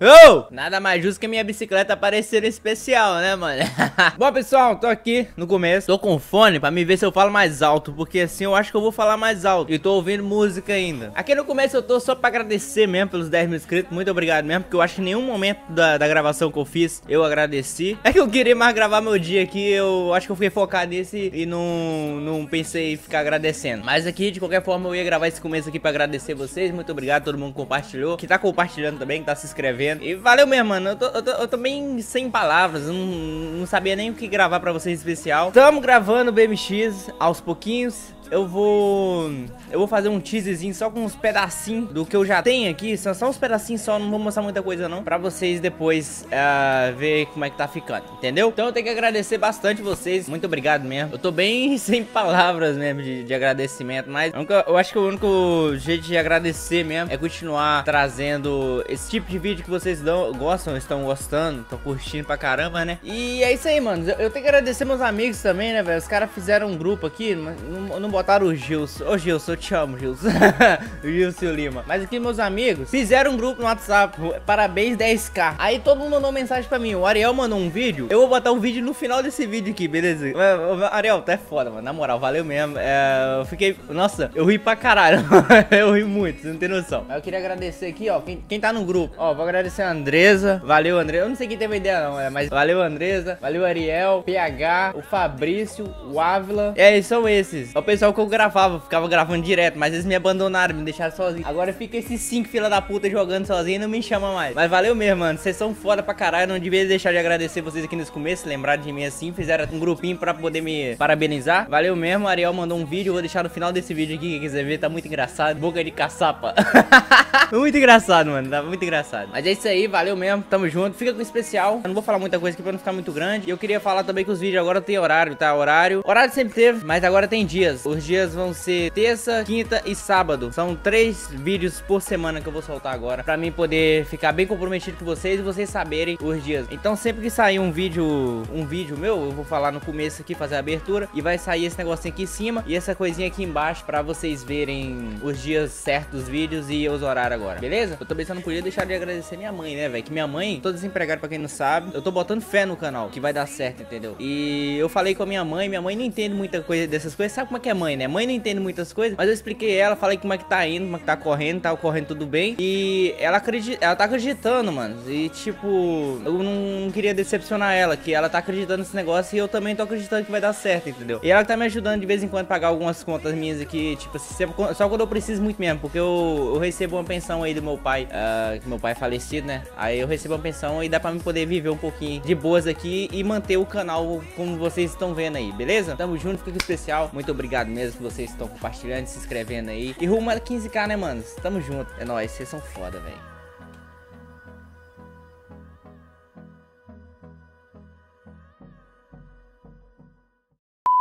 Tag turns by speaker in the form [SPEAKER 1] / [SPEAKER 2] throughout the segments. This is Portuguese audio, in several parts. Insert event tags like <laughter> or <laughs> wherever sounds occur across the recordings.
[SPEAKER 1] Oh! Nada mais justo que a minha bicicleta aparecer especial, né, mano? <laughs> Bom, pessoal, tô aqui no começo. Tô com fone pra me ver se eu falo mais alto. Porque assim eu acho que eu vou falar mais alto. E tô ouvindo música ainda. Aqui no começo eu tô só pra agradecer mesmo pelos 10 mil inscritos. Muito obrigado mesmo. Porque eu acho que em nenhum momento da, da gravação que eu fiz eu agradeci. É que eu queria mais gravar meu dia aqui. Eu acho que eu fiquei focado nisso e não, não pensei em ficar agradecendo. Mas aqui, de qualquer forma, eu ia gravar esse começo aqui pra agradecer vocês. Muito obrigado a todo mundo que compartilhou. Que tá compartilhando também, que tá se inscrevendo vendo. E valeu mesmo, mano. Eu tô, eu tô, eu tô bem sem palavras. Não, não sabia nem o que gravar pra vocês especial. Tamo gravando o BMX aos pouquinhos eu vou eu vou fazer um teaserzinho só com uns pedacinhos do que eu já tenho aqui, são só uns pedacinhos só, não vou mostrar muita coisa não, pra vocês depois uh, ver como é que tá ficando, entendeu? Então eu tenho que agradecer bastante vocês, muito obrigado mesmo, eu tô bem <laughs> sem palavras mesmo de, de agradecimento, mas eu acho que o único jeito de agradecer mesmo é continuar trazendo esse tipo de vídeo que vocês dão, gostam, estão gostando, estão curtindo pra caramba, né? E é isso aí, mano, eu tenho que agradecer meus amigos também, né, velho, os caras fizeram um grupo aqui, não, não botaram o Gilson. Ô Gilson, eu te amo, Gilson. <laughs> Gilson Lima. Mas aqui meus amigos fizeram um grupo no WhatsApp. Parabéns 10k. Aí todo mundo mandou mensagem pra mim. O Ariel mandou um vídeo. Eu vou botar um vídeo no final desse vídeo aqui, beleza? Ariel, tá foda, mano. Na moral, valeu mesmo. É, eu fiquei. Nossa, eu ri pra caralho. <laughs> eu ri muito, você não tem noção. Eu queria agradecer aqui, ó. Quem, quem tá no grupo. Ó, vou agradecer a Andresa. Valeu, Andresa. Eu não sei quem teve ideia, não, é, mas valeu, Andresa. Valeu, Ariel. PH, o Fabrício, o Ávila. É, são esses. É o pessoal que eu gravava, ficava gravando direto, mas eles me abandonaram, me deixaram sozinho. Agora fica esses cinco fila da puta jogando sozinho e não me chama mais. Mas valeu mesmo, mano. Vocês são foda pra caralho. Não devia deixar de agradecer vocês aqui nesse começo, lembrar de mim assim. Fizeram um grupinho pra poder me parabenizar. Valeu mesmo. Ariel mandou um vídeo, vou deixar no final desse vídeo aqui, quem quiser ver, tá muito engraçado. Boca de caçapa. <laughs> muito engraçado, mano. Tá muito engraçado. Mas é isso aí, valeu mesmo. Tamo junto. Fica com especial. Eu não vou falar muita coisa aqui pra não ficar muito grande. Eu queria falar também que os vídeos agora tem horário, tá? Horário. Horário sempre teve, mas agora tem dias. Os dias vão ser terça, quinta e sábado. São três vídeos por semana que eu vou soltar agora. Pra mim poder ficar bem comprometido com vocês e vocês saberem os dias. Então sempre que sair um vídeo, um vídeo meu, eu vou falar no começo aqui, fazer a abertura. E vai sair esse negocinho aqui em cima e essa coisinha aqui embaixo pra vocês verem os dias certos dos vídeos e os horários agora, beleza? Eu também só não podia deixar de agradecer minha mãe, né, velho? Que minha mãe, tô desempregado pra quem não sabe. Eu tô botando fé no canal, que vai dar certo, entendeu? E eu falei com a minha mãe, minha mãe não entende muita coisa dessas coisas. Sabe como é que é mãe, né? Mãe não entende muitas coisas, mas eu expliquei ela, falei como é que tá indo, como é que tá correndo, tá correndo tudo bem. E ela acredita, ela tá acreditando, mano. E tipo, eu não queria decepcionar ela, que ela tá acreditando nesse negócio e eu também tô acreditando que vai dar certo, entendeu? E ela tá me ajudando de vez em quando a pagar algumas contas minhas aqui, tipo, só quando eu preciso muito mesmo, porque eu, eu recebo uma pensão aí do meu pai, uh, que meu pai é falecido, né? Aí eu recebo uma pensão e dá pra me poder viver um pouquinho de boas aqui e manter o canal como vocês estão vendo aí, beleza? Tamo junto, fica especial. Muito obrigado mesmo que vocês estão compartilhando, se inscrevendo aí. E rumo a 15k, né, mano? Tamo junto. É nóis, vocês são foda, velho.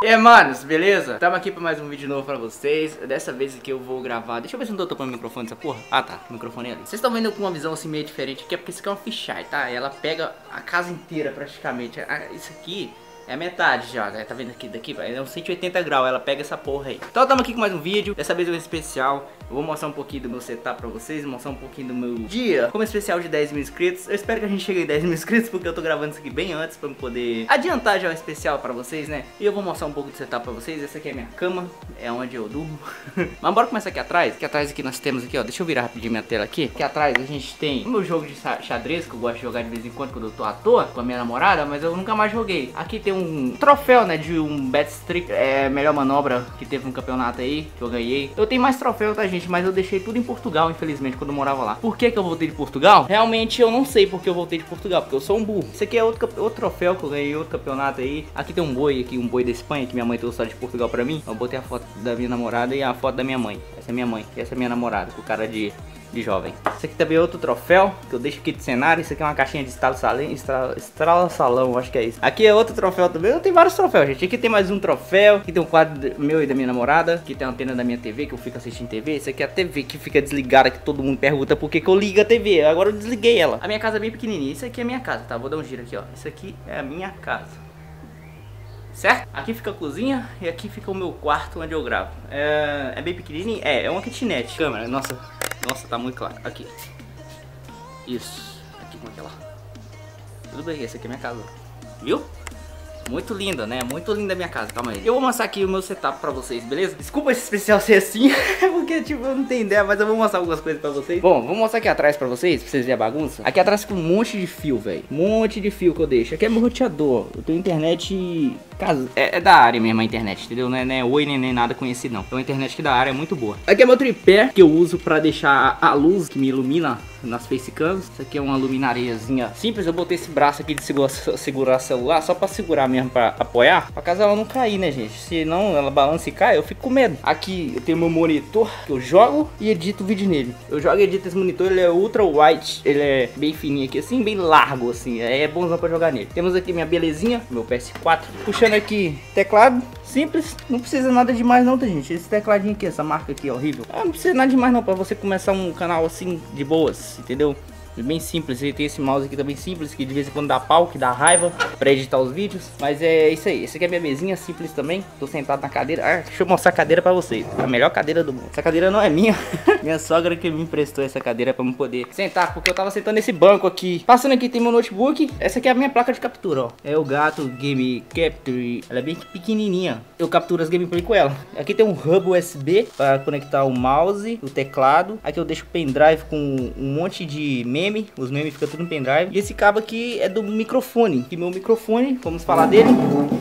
[SPEAKER 1] E aí, manos, beleza? Tamo aqui pra mais um vídeo novo pra vocês Dessa vez aqui eu vou gravar Deixa eu ver se não tô tocando o microfone dessa porra Ah tá, o microfone é ali Vocês estão vendo com uma visão assim meio diferente aqui É porque isso aqui é uma fisheye, tá? Ela pega a casa inteira praticamente ah, Isso aqui é a metade já, né? Tá vendo aqui daqui? É um 180 graus, ela pega essa porra aí. Então estamos aqui com mais um vídeo. Dessa vez é um especial. Eu vou mostrar um pouquinho do meu setup pra vocês, mostrar um pouquinho do meu dia. Como especial de 10 mil inscritos. Eu espero que a gente chegue em 10 mil inscritos, porque eu tô gravando isso aqui bem antes pra eu poder adiantar já o especial pra vocês, né? E eu vou mostrar um pouco do setup pra vocês. Essa aqui é a minha cama, é onde eu durmo. <laughs> Mas bora começar aqui atrás. Aqui atrás aqui nós temos aqui, ó. Deixa eu virar rapidinho minha tela aqui. Aqui atrás a gente tem o meu jogo de xadrez, que eu gosto de jogar de vez em quando quando eu tô à toa com a minha namorada, mas eu nunca mais joguei. Aqui tem um troféu né, de um Bet Street, é, melhor manobra que teve um campeonato aí, que eu ganhei. Eu tenho mais troféu, tá, gente, mas eu deixei tudo em Portugal, infelizmente, quando eu morava lá. Por que que eu voltei de Portugal? Realmente eu não sei porque eu voltei de Portugal, porque eu sou um burro. Esse aqui é outro, outro troféu que eu ganhei, outro campeonato aí. Aqui tem um boi aqui, um boi da Espanha, que minha mãe trouxe de Portugal pra mim. Eu botei a foto da minha namorada e a foto da minha mãe. Essa é minha mãe, essa é minha namorada, com o cara de de jovem. Esse aqui também é outro troféu que eu deixo aqui de cenário. Isso aqui é uma caixinha de estrala salão, estrala, salão, acho que é isso. Aqui é outro troféu também. Eu tenho vários troféus, gente. Aqui tem mais um troféu. Aqui tem um quadro meu e da minha namorada. Aqui tem a antena da minha TV que eu fico assistindo TV. Esse aqui é a TV que fica desligada que todo mundo pergunta por que, que eu ligo a TV. Agora eu desliguei ela. A minha casa é bem pequenininha. Isso aqui é a minha casa, tá? Vou dar um giro aqui, ó. Isso aqui é a minha casa certo? Aqui fica a cozinha e aqui fica o meu quarto onde eu gravo. É, é bem pequenininho? É, é uma kitnet. Câmera, nossa, nossa, tá muito claro. Aqui. Isso. Aqui com aquela. Tudo bem, essa aqui é minha casa. Viu? Muito linda, né? Muito linda a minha casa, calma aí Eu vou mostrar aqui o meu setup pra vocês, beleza? Desculpa esse especial ser assim <laughs> Porque, tipo, eu não tenho ideia Mas eu vou mostrar algumas coisas pra vocês Bom, vou mostrar aqui atrás pra vocês Pra vocês verem a bagunça Aqui atrás fica um monte de fio, velho Um monte de fio que eu deixo Aqui é meu roteador Eu tenho internet... Casa... É, é, da área mesmo a internet, entendeu? Não é, não é oi nem, nem nada conhecido, não É uma internet que da área é muito boa Aqui é meu tripé Que eu uso pra deixar a luz que me ilumina nas facecams. Isso aqui é uma luminariazinha simples. Eu botei esse braço aqui de segurar, segurar celular só pra segurar mesmo, pra apoiar. Pra caso ela não cair, né, gente? Se não ela balança e cai, eu fico com medo. Aqui eu tenho meu monitor que eu jogo e edito vídeo nele. Eu jogo e edito esse monitor, ele é ultra wide. Ele é bem fininho aqui, assim, bem largo, assim. É bonzão pra jogar nele. Temos aqui minha belezinha, meu PS4. Aqui teclado, simples, não precisa nada demais não, tá, gente? Esse tecladinho aqui, essa marca aqui, horrível. Ah, não precisa nada demais não, pra você começar um canal assim, de boas, entendeu? Bem simples. Ele tem esse mouse aqui também simples, que de vez em quando dá pau, que dá raiva pra editar os vídeos. Mas é isso aí. Esse aqui é minha mesinha simples também. Tô sentado na cadeira. Ah, deixa eu mostrar a cadeira pra vocês. A melhor cadeira do mundo. Essa cadeira não é minha. <laughs> minha sogra que me emprestou essa cadeira pra eu poder sentar, porque eu tava sentando nesse banco aqui. Passando aqui tem meu notebook. Essa aqui é a minha placa de captura, ó. É o Gato Game Capture. Ela é bem pequenininha. Eu capturo as gameplay com ela. Aqui tem um hub USB para conectar o mouse, o teclado. Aqui eu deixo o pendrive com um monte de meme. Os memes ficam tudo no pendrive. E esse cabo aqui é do microfone. Que meu microfone, vamos falar dele.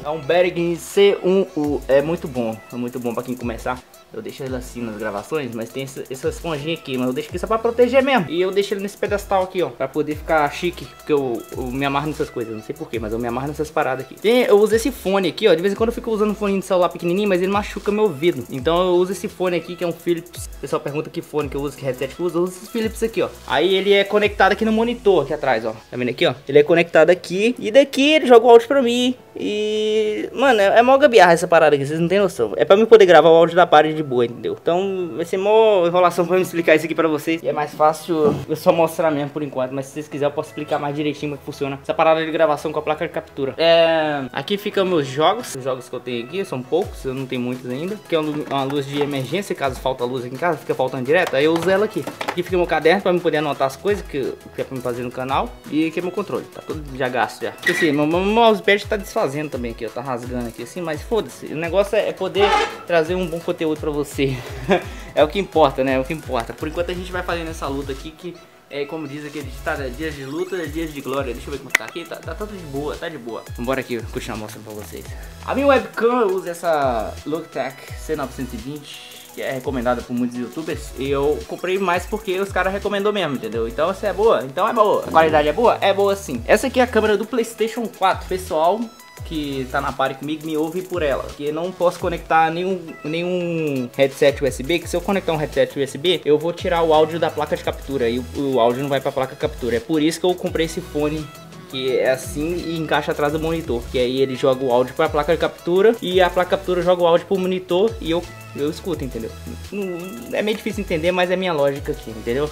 [SPEAKER 1] É um Behringer C1U. É muito bom. É muito bom para quem começar. Eu deixo ele assim nas gravações, mas tem essa, essa esponjinha aqui, mas eu deixo aqui só pra proteger mesmo. E eu deixo ele nesse pedestal aqui, ó, pra poder ficar chique, porque eu, eu me amarro nessas coisas, não sei porquê, mas eu me amarro nessas paradas aqui. Eu uso esse fone aqui, ó, de vez em quando eu fico usando um fone de celular pequenininho, mas ele machuca meu ouvido. Então eu uso esse fone aqui, que é um Philips. O pessoal pergunta que fone que eu uso, que headset que eu uso, eu uso esse Philips aqui, ó. Aí ele é conectado aqui no monitor, aqui atrás, ó. Tá vendo aqui, ó? Ele é conectado aqui, e daqui ele joga o áudio pra mim. E, mano, é, é mó gambiarra essa parada aqui, vocês não tem noção. É pra mim poder gravar o áudio da parede de boa, entendeu? Então vai ser mó enrolação pra me explicar isso aqui pra vocês. E é mais fácil eu só mostrar mesmo por enquanto. Mas se vocês quiserem, eu posso explicar mais direitinho como é que funciona essa parada de gravação com a placa de captura. É, aqui ficam meus jogos. Os jogos que eu tenho aqui são poucos, eu não tenho muitos ainda. Aqui é uma luz de emergência, caso falta luz aqui em casa, fica faltando direto. Aí eu uso ela aqui. Aqui fica meu caderno pra eu poder anotar as coisas que, que é pra me fazer no canal. E aqui é meu controle, tá tudo já gasto já. Porque assim, meu, meu mousepad tá desfazendo também aqui, ó. Tá rasgando aqui assim, mas foda-se. O negócio é poder trazer um bom conteúdo pra você. <laughs> é o que importa, né? É o que importa. Por enquanto a gente vai fazendo essa luta aqui que é como diz aquele ditado, é dias de luta, é dias de glória. Deixa eu ver como tá aqui. Tá, tá tudo de boa, tá de boa. Vambora aqui, continuar mostrando pra vocês. A minha webcam eu uso essa Logitech C920 que é recomendada por muitos youtubers. E eu comprei mais porque os caras recomendou mesmo, entendeu? Então se é boa, então é boa. A qualidade é boa? É boa sim. Essa aqui é a câmera do Playstation 4, pessoal que tá na party comigo me ouve por ela. Porque não posso conectar nenhum, nenhum headset USB, que se eu conectar um headset USB, eu vou tirar o áudio da placa de captura e o, o áudio não vai pra placa de captura. É por isso que eu comprei esse fone que é assim e encaixa atrás do monitor, que aí ele joga o áudio para a placa de captura e a placa de captura joga o áudio para o monitor e eu eu escuto, entendeu? é meio difícil entender, mas é minha lógica aqui, entendeu?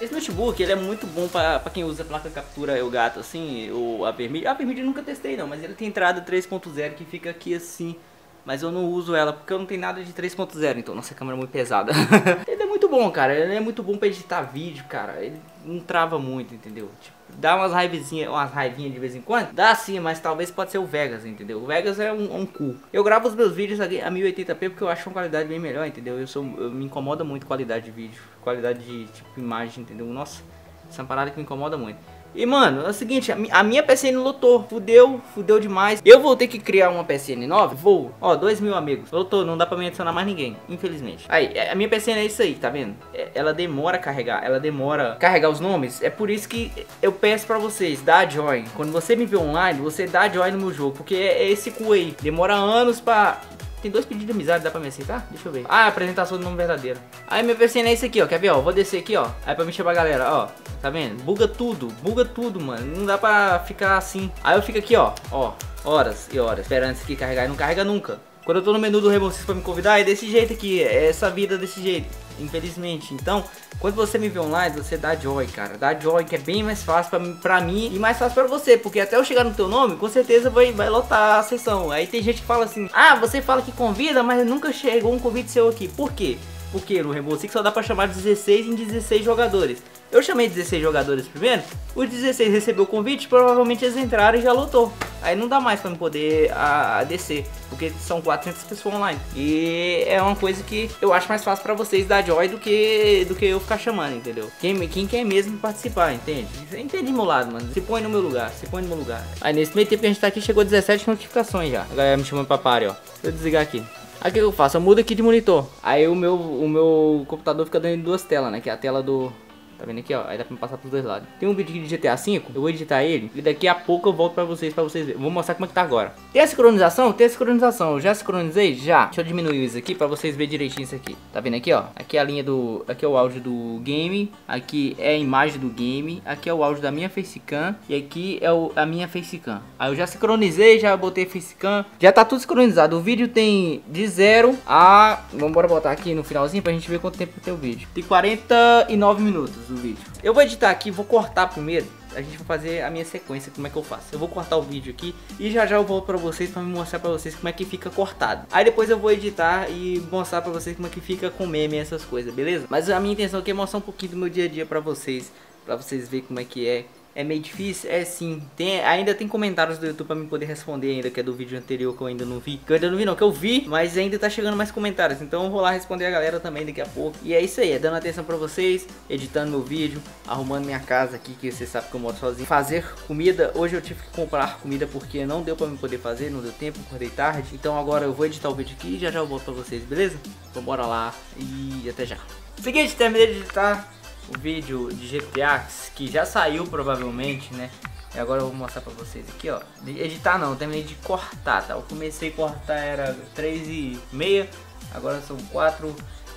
[SPEAKER 1] Esse notebook, ele é muito bom pra quem usa placa captura o gato, assim, ou a vermelha. A vermelha eu nunca testei não, mas ele tem entrada 3.0 que fica aqui assim. Mas eu não uso ela porque eu não tenho nada de 3.0, então nossa câmera é muito pesada. <laughs> muito bom, cara. Ele é muito bom pra editar vídeo, cara. Ele não trava muito, entendeu? Tipo, dá umas raivinhas, umas raivinhas de vez em quando. Dá sim, mas talvez pode ser o Vegas, entendeu? O Vegas é um, um cu. Eu gravo os meus vídeos a 1080p porque eu acho uma qualidade bem melhor, entendeu? Eu sou, eu me incomoda muito qualidade de vídeo, qualidade de tipo imagem, entendeu? Nossa, essa é parada que me incomoda muito. E, mano, é o seguinte, a, minha PSN lotou, fudeu, fudeu demais. Eu vou ter que criar uma PSN nova? Vou. Ó, dois mil amigos. Lotou, não dá pra me adicionar mais ninguém, infelizmente. Aí, é, a minha PSN é isso aí, tá vendo? É, ela demora a carregar, ela demora a carregar os nomes. É por isso que eu peço pra vocês, dá join. Quando você me vê online, você dá join no meu jogo, porque é esse cu aí. Demora anos pra tem dois pedidos de amizade, dá pra me aceitar? Deixa eu ver. Ah, apresentação do nome verdadeiro. Aí meu PCN é esse aqui, ó. Quer ver, ó? Vou descer aqui, ó. Aí pra me chamar a galera, ó. Tá vendo? Buga tudo, buga tudo, mano. Não dá pra ficar assim. Aí eu fico aqui, ó. Ó, horas e horas esperando isso aqui carregar e não carrega nunca. Quando eu tô no menu do Rainbow pra me convidar, é desse jeito aqui. É essa vida desse jeito infelizmente. Então, quando você me vê online, você dá joy, cara. Dá joy, que é bem mais fácil pra, pra mim e mais fácil pra você. Porque até eu chegar no teu nome, com certeza vai, vai lotar a sessão. Aí tem gente que fala assim, ah, você fala que convida, mas nunca chegou um convite seu aqui. Por quê? Porque no Rainbow Six só dá pra chamar 16 em 16 jogadores. Eu chamei 16 jogadores primeiro, os 16 recebeu o convite, provavelmente eles entraram e já lutou. Aí não dá mais pra me poder a, a descer, porque são 400 pessoas online. E é uma coisa que eu acho mais fácil pra vocês dar joy do que, do que eu ficar chamando, entendeu? Quem, quem quer mesmo participar, entende? Entende meu lado, mano. Se põe no meu lugar, se põe no meu lugar. Aí nesse meio tempo que a gente tá aqui, chegou 17 notificações já. A galera me chamando pra pare, ó. Deixa eu desligar aqui. Aí o que eu faço? Eu mudo aqui de monitor. Aí o meu, o meu computador fica dando duas telas, né? Que é a tela do, Tá vendo aqui, ó? Aí dá pra passar pros dois lados. Tem um vídeo aqui de GTA V, eu vou editar ele e daqui a pouco eu volto pra vocês, pra vocês verem. Vou mostrar como é que tá agora. Tem a sincronização? Tem a sincronização. Eu já sincronizei? Já. Deixa eu diminuir isso aqui pra vocês verem direitinho isso aqui. Tá vendo aqui, ó? Aqui é a linha do... Aqui é o áudio do game. Aqui é a imagem do game. Aqui é o áudio da minha facecam. E aqui é o, a minha facecam. Aí eu já sincronizei, já botei facecam. Já tá tudo sincronizado. O vídeo tem de 0 a... Vamos botar aqui no finalzinho pra gente ver quanto tempo tem o vídeo. Tem 49 minutos o vídeo. Eu vou editar aqui, vou cortar primeiro. A gente vai fazer a minha sequência, como é que eu faço. Eu vou cortar o vídeo aqui e já já eu volto pra vocês pra mostrar pra vocês como é que fica cortado. Aí depois eu vou editar e mostrar pra vocês como é que fica com meme e essas coisas, beleza? Mas a minha intenção aqui é mostrar um pouquinho do meu dia a dia pra vocês. Pra vocês verem como é que é é meio difícil? É sim. Tem, ainda tem comentários do YouTube pra mim poder responder ainda, que é do vídeo anterior que eu ainda não vi. Que eu ainda não vi não, que eu vi, mas ainda tá chegando mais comentários. Então eu vou lá responder a galera também daqui a pouco. E é isso aí, é dando atenção pra vocês, editando meu vídeo, arrumando minha casa aqui, que você sabe que eu moro sozinho. Fazer comida, hoje eu tive que comprar comida porque não deu pra me poder fazer, não deu tempo, acordei tarde. Então agora eu vou editar o vídeo aqui e já já eu volto pra vocês, beleza? Então bora lá e até já. Seguinte, terminei de editar o vídeo de GTA que já saiu provavelmente, né? E agora eu vou mostrar pra vocês aqui, ó. Editar não, terminei de cortar, tá? Eu comecei a cortar, era 3 e meia, agora são 4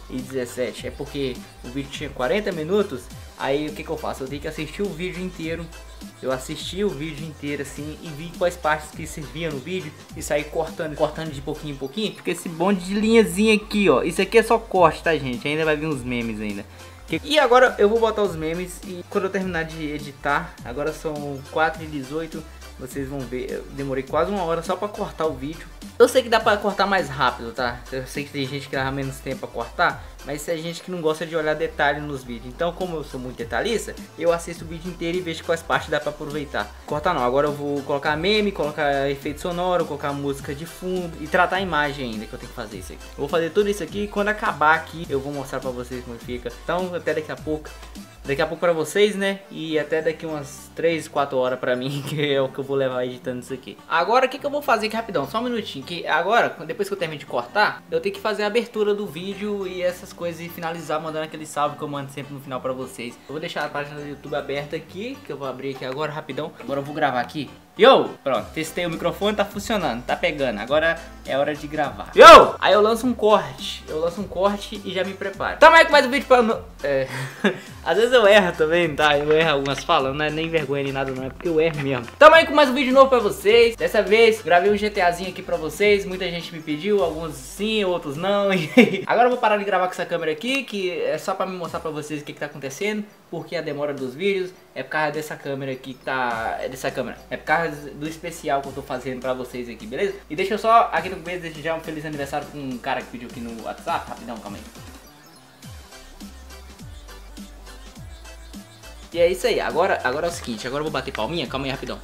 [SPEAKER 1] e 17. É porque o vídeo tinha 40 minutos, aí o que que eu faço? Eu tenho que assistir o vídeo inteiro. Eu assisti o vídeo inteiro assim e vi quais partes que serviam no vídeo e saí cortando, cortando de pouquinho em pouquinho. Porque esse bonde de linhazinha aqui, ó. Isso aqui é só corte, tá, gente? Ainda vai vir uns memes ainda. E agora eu vou botar os memes e quando eu terminar de editar, agora são 4 e 18 vocês vão ver, eu demorei quase uma hora só pra cortar o vídeo. Eu sei que dá pra cortar mais rápido, tá? Eu sei que tem gente que leva menos tempo pra cortar, mas é gente que não gosta de olhar detalhe nos vídeos. Então, como eu sou muito detalhista, eu assisto o vídeo inteiro e vejo quais partes dá pra aproveitar. Cortar não, agora eu vou colocar meme, colocar efeito sonoro, colocar música de fundo e tratar a imagem ainda, que eu tenho que fazer isso aqui. Vou fazer tudo isso aqui e quando acabar aqui, eu vou mostrar pra vocês como fica. Então, até daqui a pouco daqui a pouco pra vocês, né? E até daqui umas 3, 4 horas pra mim, <laughs> que é o que eu vou levar editando isso aqui. Agora, o que, que eu vou fazer aqui rapidão? Só um minutinho. Que agora, depois que eu termine de cortar, eu tenho que fazer a abertura do vídeo e essas coisas e finalizar mandando aquele salve que eu mando sempre no final pra vocês. Eu vou deixar a página do YouTube aberta aqui, que eu vou abrir aqui agora rapidão. Agora eu vou gravar aqui. Yo! Pronto, testei o microfone, tá funcionando, tá pegando. Agora é hora de gravar. Yo! Aí eu lanço um corte. Eu lanço um corte e já me preparo. Tamo aí com mais um vídeo pra... É... <laughs> Às vezes eu erro também, tá? Eu erro algumas falas, não é nem vergonha nem nada, não é porque eu erro mesmo. Tamo aí com mais um vídeo novo pra vocês. Dessa vez, gravei um GTAzinho aqui pra vocês. Muita gente me pediu, alguns sim, outros não. <laughs> Agora eu vou parar de gravar com essa câmera aqui, que é só pra me mostrar pra vocês o que, que tá acontecendo. Porque a demora dos vídeos é por causa dessa câmera aqui que tá... É dessa câmera. É por causa do especial que eu tô fazendo pra vocês aqui, beleza? E deixa eu só, aqui no começo, desejar um feliz aniversário com um cara que pediu aqui no WhatsApp. Rapidão, calma aí. E é isso aí, agora, agora é o seguinte, agora eu vou bater palminha, calma aí rapidão.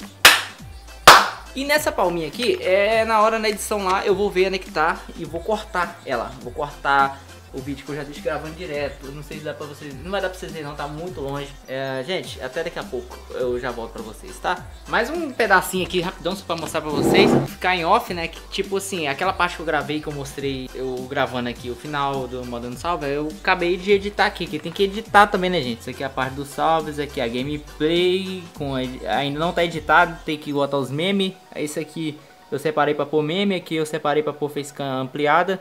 [SPEAKER 1] E nessa palminha aqui, é na hora na edição lá, eu vou ver onde é que tá e vou cortar ela. Vou cortar o vídeo que eu já deixo gravando direto. Não sei se dá pra vocês. Não vai dar pra vocês verem, não, tá muito longe. É, gente, até daqui a pouco eu já volto pra vocês, tá? Mais um pedacinho aqui, rapidão, só pra mostrar pra vocês. Ficar em off, né? Que, tipo assim, aquela parte que eu gravei, que eu mostrei, eu gravando aqui o final do Mandando Salve, eu acabei de editar aqui, que tem que editar também, né, gente? Isso aqui é a parte dos salves, aqui é a gameplay, com ainda não tá editado, tem que botar os memes. Isso aqui eu separei pra pôr meme, aqui eu separei pra pôr facecam ampliada.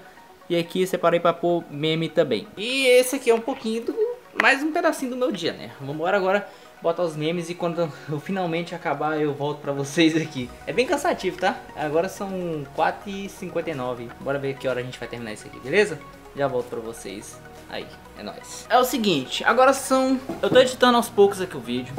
[SPEAKER 1] E aqui separei para pôr meme também. E esse aqui é um pouquinho do... Mais um pedacinho do meu dia, né? Vamos embora agora botar os memes e quando eu finalmente acabar eu volto pra vocês aqui. É bem cansativo, tá? Agora são 4h59. Bora ver que hora a gente vai terminar isso aqui, beleza? Já volto pra vocês. Aí, é nóis. É o seguinte, agora são... Eu tô editando aos poucos aqui o vídeo.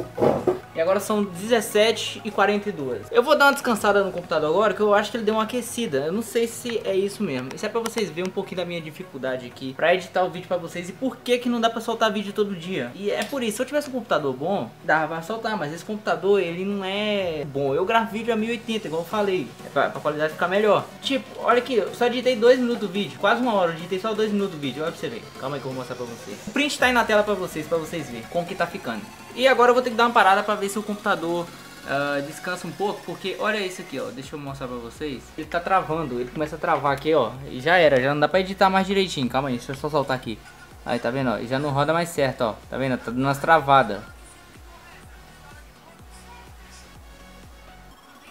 [SPEAKER 1] E agora são 17 e 42 Eu vou dar uma descansada no computador agora, que eu acho que ele deu uma aquecida. Eu não sei se é isso mesmo. Isso é pra vocês verem um pouquinho da minha dificuldade aqui Pra editar o vídeo pra vocês E por que que não dá pra soltar vídeo todo dia. E é por isso, se eu tivesse um computador bom Dava pra soltar, mas esse computador, ele não é bom. Eu gravo vídeo a 1080, igual eu falei é pra, pra qualidade ficar melhor. Tipo, olha aqui, eu só editei 2 minutos do vídeo Quase uma hora, eu editei só 2 minutos do vídeo Olha pra você ver, calma aí que eu vou mostrar pra vocês. O print tá aí na tela pra vocês, pra vocês verem como que tá ficando. E agora eu vou ter que dar uma parada pra ver se o computador uh, descansa um pouco, porque olha isso aqui, ó, deixa eu mostrar pra vocês. Ele tá travando, ele começa a travar aqui, ó, e já era, já não dá pra editar mais direitinho, calma aí, deixa eu só soltar aqui. Aí, tá vendo, ó, já não roda mais certo, ó, tá vendo, tá dando umas travadas.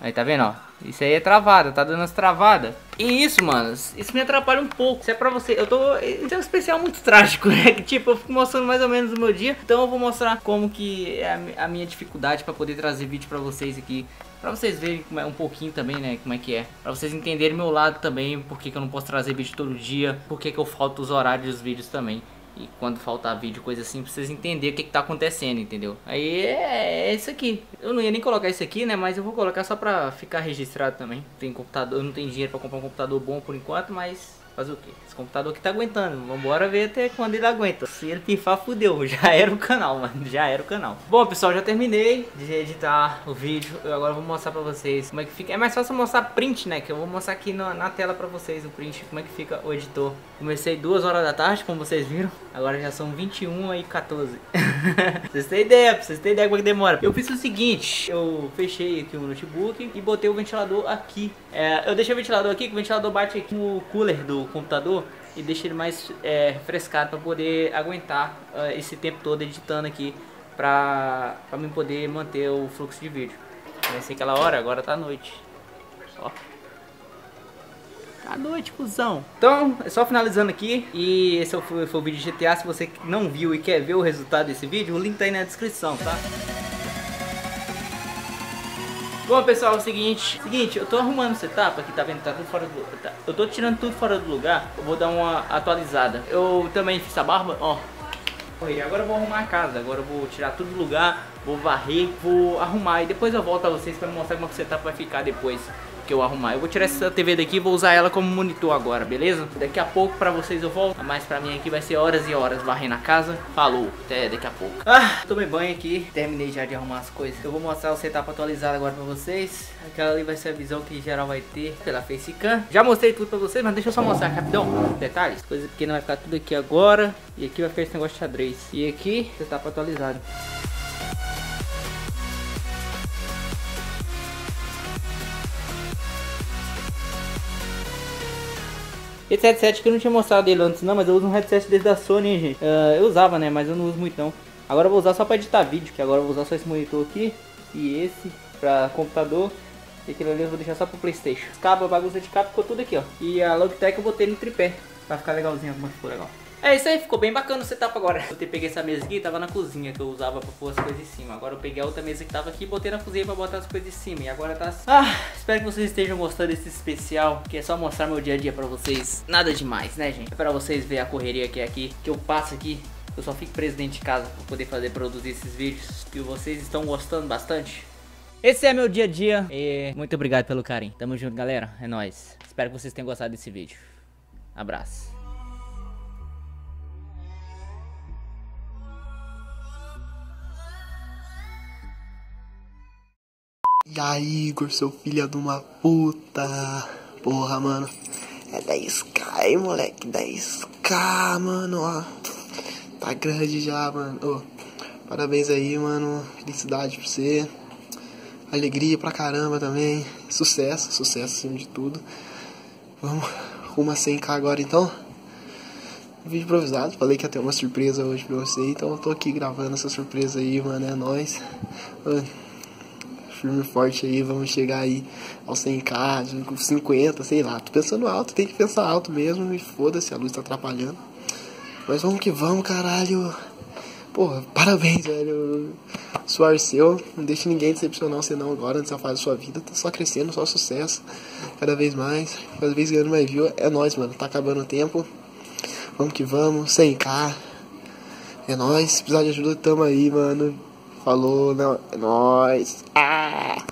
[SPEAKER 1] Aí, tá vendo, ó? Isso aí é travada, tá dando as travadas. E isso, mano, isso me atrapalha um pouco. Isso é pra você. Eu tô. Isso é um especial muito trágico, <laughs> né? Que tipo, eu fico mostrando mais ou menos o meu dia. Então eu vou mostrar como que é a, minha dificuldade pra poder trazer vídeo pra vocês aqui. Pra vocês verem é, um pouquinho também, né? Como é que é. Pra vocês entenderem meu lado também. Por que, eu não posso trazer vídeo todo dia. Por que, que eu falto os horários dos vídeos também. E quando faltar vídeo, coisa assim, pra vocês entenderem o que, que tá acontecendo, entendeu? Aí é, é, isso aqui. Eu não ia nem colocar isso aqui, né? Mas eu vou colocar só pra ficar registrado também. Tem computador, não tenho dinheiro pra comprar um computador bom por enquanto, mas Fazer o quê? Esse computador aqui tá aguentando. Vambora ver até quando ele aguenta. Se ele pifar, fudeu. <laughs> Já era o canal, mano. Já era o canal. Bom, pessoal, já terminei de editar o vídeo. Eu agora vou mostrar pra vocês como é que fica. É mais fácil mostrar print, né? Que eu vou mostrar aqui na, na tela pra vocês o print. Como é que fica o editor. Comecei duas horas da tarde, como vocês viram. Agora já são 21 e 14. <laughs> vocês têm ideia, pra vocês terem ideia como é que demora. Eu fiz o seguinte. Eu fechei aqui o notebook e botei o ventilador aqui. É, eu deixei o ventilador aqui, que o ventilador bate aqui no cooler do computador e deixa ele mais é, refrescado para poder aguentar uh, esse tempo todo editando aqui para mim poder manter o fluxo de vídeo. Comecei aquela hora, agora tá noite. Ó. Tá noite, cuzão. Então, é só finalizando aqui. E esse foi, foi o vídeo de GTA. Se você não viu e quer ver o resultado desse vídeo, o link tá aí na descrição, tá? Bom, pessoal, é o seguinte, seguinte, eu tô arrumando o setup aqui, tá vendo? Tá tudo fora do. Tá, eu tô tirando tudo fora do lugar. Eu vou dar uma atualizada. Eu também fiz a barba, ó. Agora eu vou arrumar a casa. Agora eu vou tirar tudo do lugar, vou varrer, vou arrumar e depois eu volto pra vocês pra mostrar como o setup vai ficar depois que eu arrumar. Eu vou tirar essa TV daqui e vou usar ela como monitor agora, beleza? Daqui a pouco pra vocês eu volto, mas pra mim aqui vai ser horas e horas varrendo a casa. Falou, até daqui a pouco. Ah, tomei banho aqui, terminei já de arrumar as coisas. Eu vou mostrar o setup atualizado agora pra vocês. Aquela ali vai ser a visão que geral vai ter pela facecam. Já mostrei tudo pra vocês, mas deixa eu só mostrar rapidão. Detalhes, coisa pequena vai ficar tudo aqui agora. E aqui vai ficar esse negócio de xadrez. E aqui, setup atualizado. Esse headset que eu não tinha mostrado ele antes não, mas eu uso um headset desde da Sony, hein, gente. Uh, eu usava, né, mas eu não uso muito não. Agora eu vou usar só pra editar vídeo, que agora eu vou usar só esse monitor aqui e esse pra computador. E aquele ali eu vou deixar só pro Playstation. Os a bagunça de cabo ficou tudo aqui, ó. E a Logitech eu botei no tripé, pra ficar legalzinho, como ficou legal. É isso aí, ficou bem bacana o setup agora. Eu peguei essa mesa aqui, tava na cozinha que eu usava pra pôr as coisas em cima. Agora eu peguei a outra mesa que tava aqui e botei na cozinha pra botar as coisas em cima. E agora tá assim. Ah, espero que vocês estejam gostando desse especial, que é só mostrar meu dia a dia pra vocês. Nada demais, né, gente? É pra vocês verem a correria que é aqui, que eu passo aqui. Eu só fico preso dentro de casa pra poder fazer, produzir esses vídeos. Que vocês estão gostando bastante. Esse é meu dia a dia e muito obrigado pelo carinho. Tamo junto, galera. É nóis. Espero que vocês tenham gostado desse vídeo. Abraço.
[SPEAKER 2] Aí, Igor, seu filho de uma puta. Porra, mano. É 10k, moleque. 10k, mano, ó. Tá grande já, mano. Oh, parabéns aí, mano. Felicidade pra você. Alegria pra caramba também. Sucesso, sucesso acima de tudo. Vamos rumo a 100k agora então. Vídeo improvisado, falei que ia ter uma surpresa hoje pra você, então eu tô aqui gravando essa surpresa aí, mano. É nóis. Mano firme e forte aí, vamos chegar aí aos 100k, 50, sei lá. Tô pensando alto, tem que pensar alto mesmo e foda-se, a luz tá atrapalhando. Mas vamos que vamos, caralho. Porra, <laughs> parabéns, velho. Suar seu, não deixe ninguém decepcionar você não agora nessa fase da sua vida. Tá só crescendo, só sucesso. Cada vez mais, cada vez ganhando mais view. É nóis, mano. Tá acabando o tempo. Vamos que vamos, 100k. É nóis, se precisar de ajuda, tamo aí, mano. Falou, não, nós. Ah!